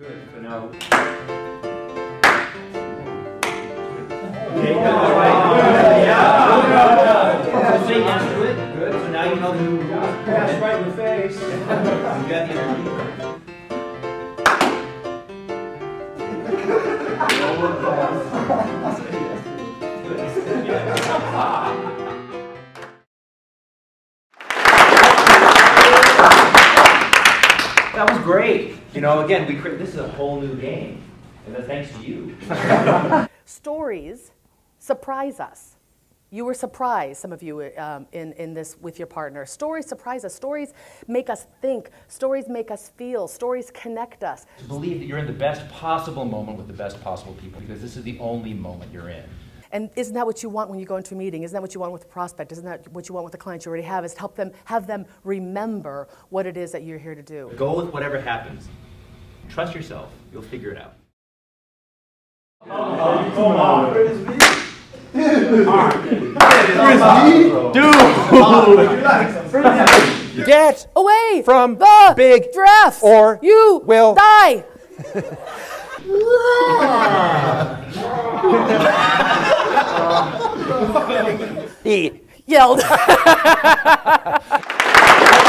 Good, but now. Okay, all right. Yeah. So say yes to it. Good. So now you know the new rules. Pass right in the face. You got the ability. That was great. You know, again, we cre- this is a whole new game, and that's thanks to you. Stories surprise us. You were surprised, some of you, um, in, in this with your partner. Stories surprise us. Stories make us think. Stories make us feel. Stories connect us. To believe that you're in the best possible moment with the best possible people because this is the only moment you're in. And isn't that what you want when you go into a meeting? Isn't that what you want with a prospect? Isn't that what you want with the clients you already have? Is to help them have them remember what it is that you're here to do. Go with whatever happens. Trust yourself. You'll figure it out. Get Away From the big dress, or you will- die. He yelled.